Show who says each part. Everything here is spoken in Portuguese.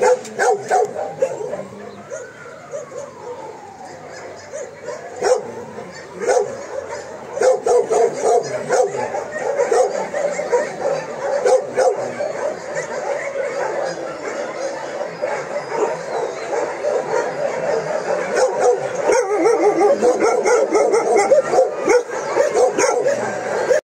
Speaker 1: Não